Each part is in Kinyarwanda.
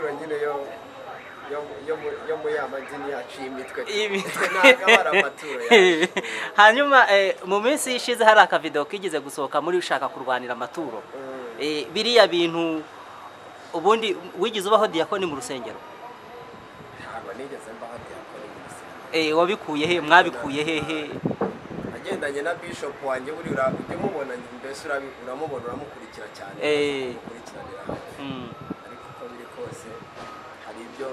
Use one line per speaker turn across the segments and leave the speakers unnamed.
amaturo nyine yo yo yo mu- yo muri ya madini yacu y'imitwe
Y'imitwe.
ntabwo aba ari amaturo yacu
hanyuma eh, mu minsi ishize hari akavidewo kigeze gusohoka muri ushaka kurwanira amaturo
Mm.
Eh, biriya bintu ubundi wigeze ubaho diyakoni mu rusengero.
Ntabwo nigeze mbaho diyakoni mu rusengero.
Eh, wabikuye he mwabikuye hehe
agendanye na bishop wanjye buri ura- ujya umubona mbese uramubona uramukurikira cyane.
Eh.
umukurikiranira hafi Kose hari ibyo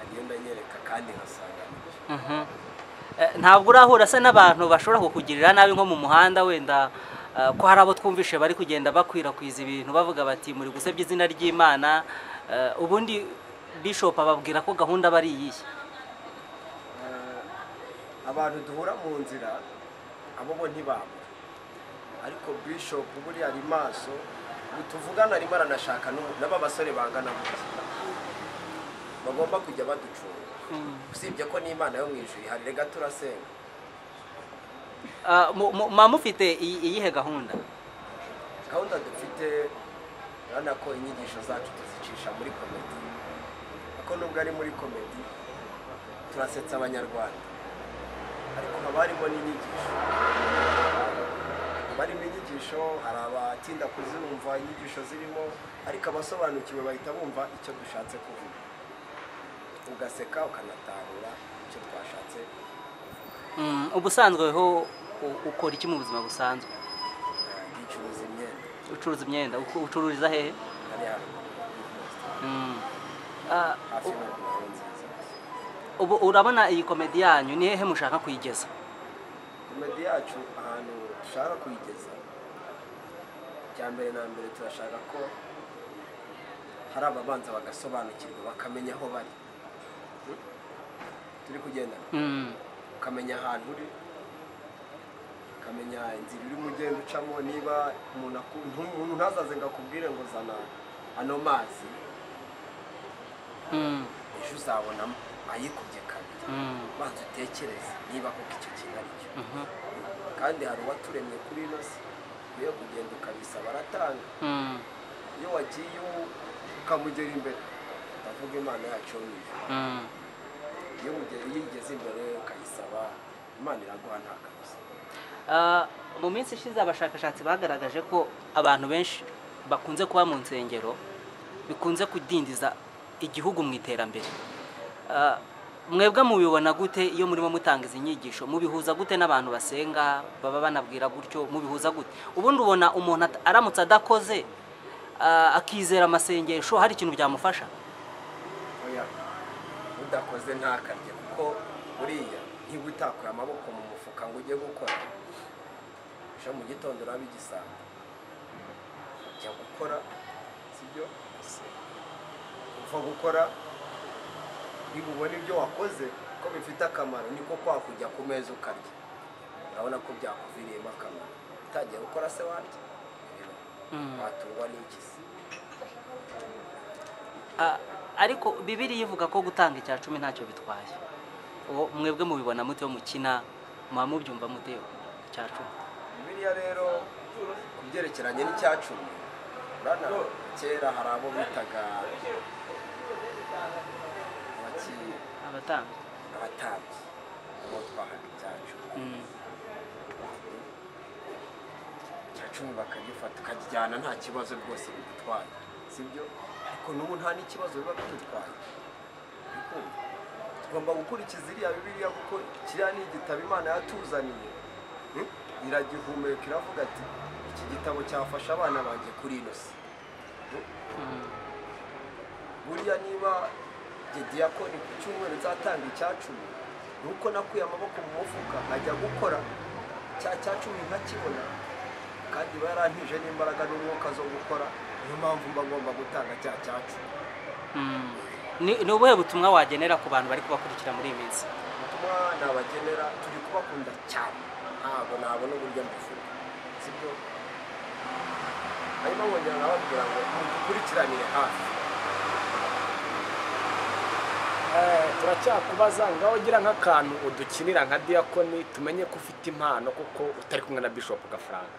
agenda anyereka kandi nkasanga
Mhm. Eh, ntabwo urahura se n'abantu bashobora kukugirira nabi nko mu muhanda wenda eh, ko hari abo twumvishe bari kugenda bakwirakwiza ibintu bavuga bati muri gusebya izina ry'imana. Eh, ubundi bishop ababwira ko gahunda aba ari iyihe
abantu duhura mu nzira abo bo ntibabura ariko bishop buriya ari maso tuvugana arimo aranashaka n'aba basore bangana gutya. Bagomba kujya baducunga. Usibye ko n'imana yo mu ijuru ihari. Rega turasenga.
Ah, mu- mu- muba mufite iyi- iyihe gahunda?
Gahunda dufite urabona ko inyigisho zacu tuzicisha muri komedi. Kuko nubwo ari muri komedi turasetsa abanyarwanda. Ariko haba harimo n'inyigisho. Haba harimo inyigisho hari abatinda kuzumva inyigisho zirimo ariko abasobanukiwe bahita bumva icyo dushatse kuvuga. Ugaseka ukanatahura icyo twashatse
Mm, ubusanzwe ho ukora iki mu buzima busanzwe?
Gicuruza imyenda.
Ucuruza imyenda. Ucururiza hehe Mm. Ah, ubu urabona iyi komedi yanyu? Ni hehe mushaka kuyigeza?
Komedi yacu ahantu dushaka kuyigeza icya mbere na mbere turashaka ko hari ababanza bagasobanukirwa bakamenya aho bari? Turi kugenda
Mm.
ukamenya ahantu uri ukamenya inzira urimo ugenda ucamo niba umuntu ntazaze ngo akubwire ngo zana ano mazi
Mm.
ejo uzabonamo ayikubye kabiri
Mm.
banza utekereze niba koko icyo kintu ari cyo
Mhm.
kandi hari uwaturemye kuri ino si iyo kugenda ukabisaba aratanga iyo wagiye ukamugera imbere ndavuga imana yacu yo mu. Iyo muge- iyo igeze imbere ukayisaba imana iraguha nta kabuza.
Ah, mu minsi ishize abashakashatsi bagaragaje ko abantu benshi bakunze kuba mu nsengero bikunze kudindiza igihugu mu iterambere. Ah, mwebwe mubibona gute iyo murimo mutanga izi nyigisho mubihuza gute n'abantu basenga baba banabwira gutyo? Mubihuza gute? Ubundi ubona umuntu aramutse adakoze ah, akizera amasengesho hari ikintu byamufasha?
Udakoze ntakarye kuko buriya niba utakuye amaboko mu mufuka ngo ujye gukora. Ejo mu gitondo uraba igisambo jya gukora sibyo uva gukora niba ubona ibyo wakoze ko bifite akamaro niko kwa kujya ku meza ukarya. Urabona ko byakuviriyemo akamaro. Utagiye gukora se warya
Mm.
watungwa n'iki se?
Ah, ariko bibiriya ivuga ko gutanga icya cumi ntacyo bitwaye. Mwebwe mubibona mute mukina muba mubyumva mute icya cumi.
Bibiliya rero ku byerekeranye n'icyacumi urabona kera hari abo bitaga
abatambyi.
abatambyi. Abo twahaga ibyacumi
Mm.
icyacumi bakagifata ukakijyana nta kibazo rwose bigutwaye sibyo? Ariko n'ubu nta n'ikibazo biba bidutwaye tugomba gukurikiza iriya bibiliya kuko kiriya ni igitabo imana yatuzaniye. Hmm? iragihumeka iravuga ati iki gitabo cyafasha abana banjye kuri ino si.
Mm.
buriya niba jye diyakoni ku cyumweru nzatanga icya cumi ni uko nakuye amaboko mu mufuka nkajya gukora cya cya cumi nkakibona. Kandi iba yarantije n'imbaraga n'umwuka zo gukora. Niyo mpamvu mba ngomba gutanga cya cya cumi
Mm. ni ubuhe butumwa wagenera ku bantu bari kubakurikira muri iyi minsi?
Ubutumwa nabagenera turi kubakunda cyane. Ntabwo nabona uburyo mbivuga. Sibyo? Hanyuma nkongera nkababwira ngo mudukurikiranire hafi.
Eh, turacyakubaza ngaho ugira nk'akantu udukinira nka diyakoni tumenye ko ufite impano kuko utari kumwe na bishop gafaranga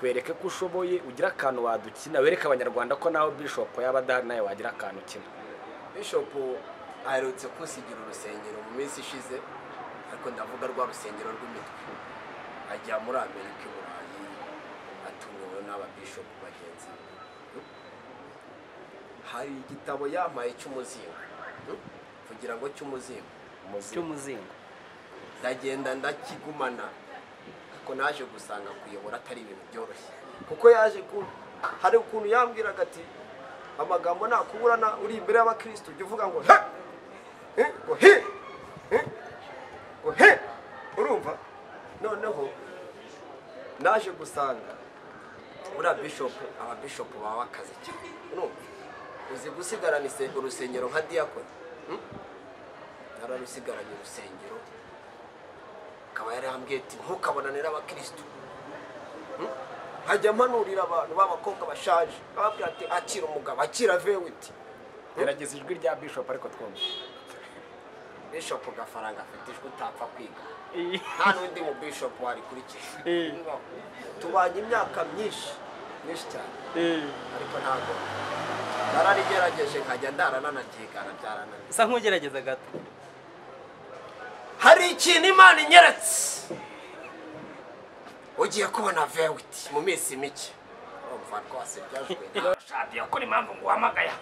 twereke ko ushoboye ugira akantu wadukina wereke abanyarwanda ko nawe bishop yaba adahari nawe wagira akantu ukina.
Bishopu aherutse kusigira urusengero mu minsi ishize ariko ndavuga rwa rusengero rw'imitwe. Ajya muri amerika i burayi atumiwe n'ababishopu bagenzi be. Hari igitabo yampaye cy'umuzingo. Kugira ngo cy'umuzingo.
Cy'umuzingo.
Ndagenda ndakigumana. Ariko naje gusanga kuyobora atari ibintu byoroshye. Kuko yaje hari ukuntu yambwiraga ati amagambo nakuburana uri imbere y'abakristo ujya uvuga ngo he ngo he ngo he. Urumva? Noneho naje gusanga buriya bishopu ababishopu baba bakaze cyane. Uzi gusigarana urusengero nka diyakoni Hmm? nararusigaranye urusengero. Akaba yarambwiye ati ntukabonane n'abakirisitu Hmm? hajya mpanurira abantu b'abakobwa bashaje. Ababwira ati akira umugabo akira vewiti
gerageza ijwi rya bishop ariko twumva
bishopu gafaranga afite ijwi utapfa kwiga. Nta n'undi mu bishopu warikurikije tubanye imyaka myinshi myinshi cyane. Ariko ntabwo. Nararigerageje nkajya ndarananaryigana byarananiye.
Usa nk'ugerageza gato.
Hari ikintu imana inyeretse. Ugiye kubona vewiti mu minsi mike. Urumva rwose byajwe
shabiye ko impamvu nguhamagaya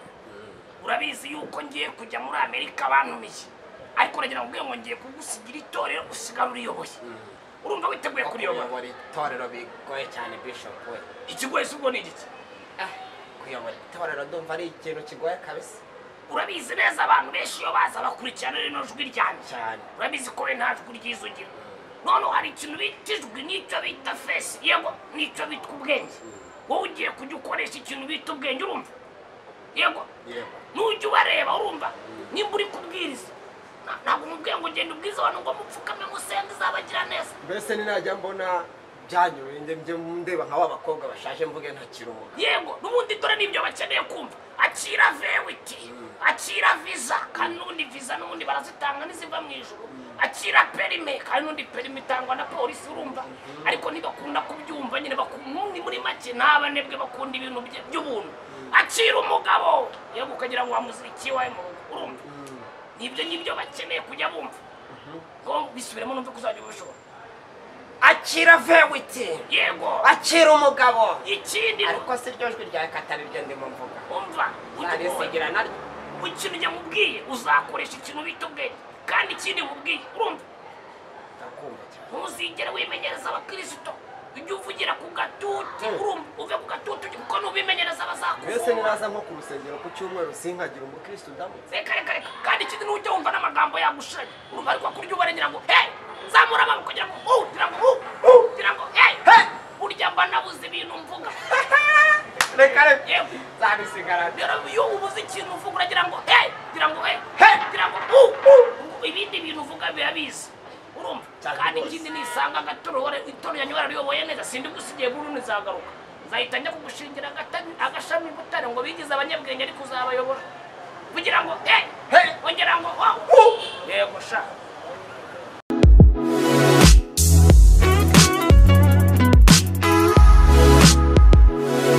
urabizi yuko ngiye kujya muri amerika bantumiye. Ariko uragira ngo ngo ngiye kugusigira itorero usigara uriyoboye. Urumva witeguye kuriyobora?
itorero bigoye cyane bishopu we.
Ikigoye si ubwo ni igiki
Ah, kuyobora itorero ndumva ari ikintu kigoye kabisa.
Urabizi neza abantu benshi iyo baza bakurikirana rino jwi ryanjye. Urabizi ko we nta jwi ryiza ugira noneho hari ikintu bita ijwi n'icyo bita fesi yego n'icyo bita ubwenge. Wowe ugiye kujya ukoresha ikintu bita ubwenge urumva? Yego. Nujya ubareba urumva? Nimba uri kubwiriza. Nta- ntabwo umubwiye ngo ugenda ubwiza abantu ngo mupfukame musenge izabagira neza.
Mbese ninajya mbona njye ndeba nka ba bakobwa bashaje mvuge ntakiri umugabo
yego n'ubundi dore n'ibyo bakeneye kumva. Akira vewiti akira viza kandi n'ubundi viza n'ubundi barazitanga n'iziva mu ijuru. Akira perime. Kandi n'undi perime itangwa na polisi urumva. Ariko ntibakunda kubyumva nyine. Ni muri make ni abanebwe bakunda ibintu by'ubuntu. Akira umugabo. Yego ukagira ngo wamuzirikiye iwawe mu rugo urumva. Nibyo ngibyo bakeneye kujya bumva. Ngo bisubiremo numve ko uzajya ubishobora
akira vewiti
yego.
Akira umugabo.
Ikindi
ariko si ryo jwi ryawe katari ryo ndimo mvuga.
Umva utugoye.
zarisigira naryo
ikintu njya mubwiye uzakoresha ikintu bita ubwenge. Kandi ikindi mubwiye urumva? Ntuzigere wimenyereza abakirisito ujye uvugira ku gatuti urumva? Uve ku gatuti ujye- kuko nubimenyereza
mbese
bazakuvura
niraza nko ku rusengero ku cyumweru sinkagire umukristo ndamutse.
Reka reka reka kandi ikindi n'ujya wumva n'amagambo yagushanye urumva ariko kurya ubarengera ngo hey! Zamura amaboko kugira ngo uh kugira ngo uh uh kugira ngo hey hey. burya mba nabuze ibintu mvuga.
Reka reka.
Yewe
zabisigara.
Rero iyo ubuze ikintu uvuga uragira ngo hey kugira ngo hey kugira ngo uh ibindi bintu uvuga biba biza urumva? Kandi ikindi nisanga agatoro wari itoro yanyu warariyoboye neza sindi gusigiye buru nizagaruka nzahita njya kugushingira agashami butare ngo bigize abanyabwenge ariko uzabayobora. Kugira ngo hey ongera ngo wow yego sha.